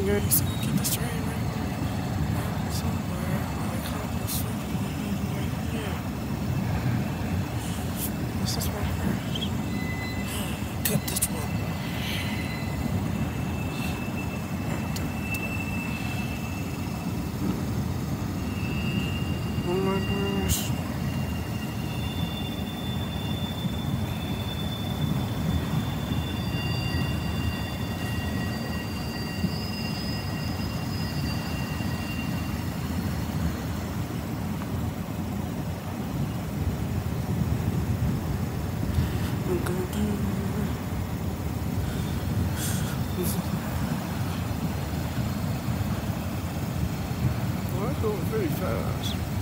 going. So we get this train right somewhere. Like how this right here. This is right Going very fast.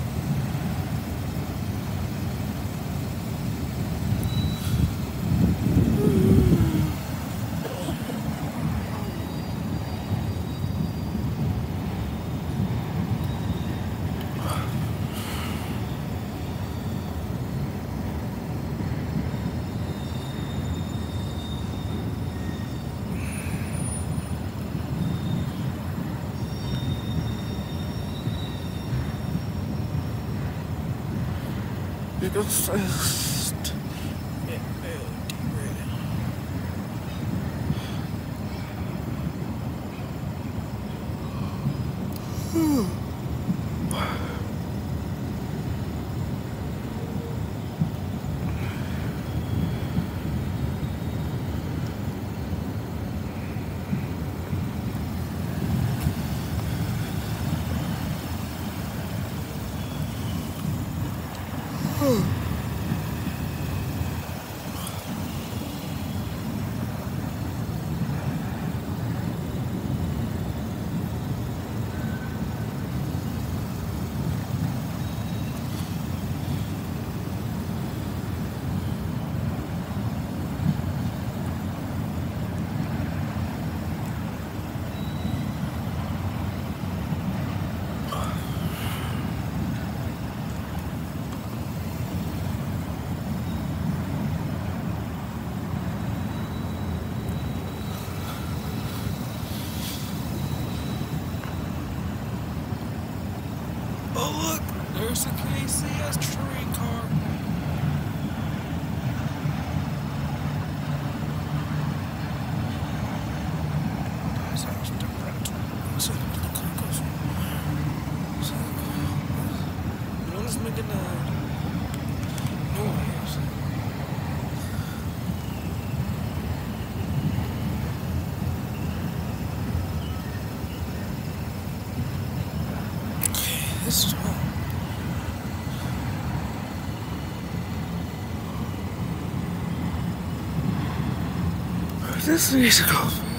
你都三 Oh look, there's a KCS train car. This needs to go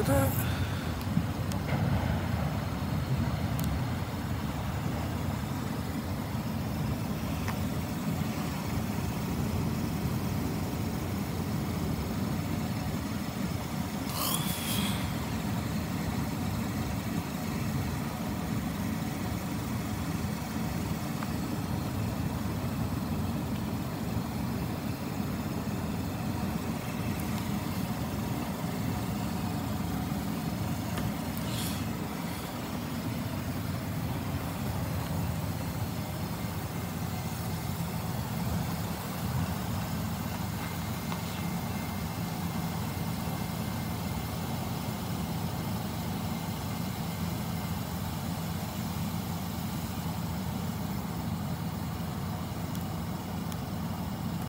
at that. Uh,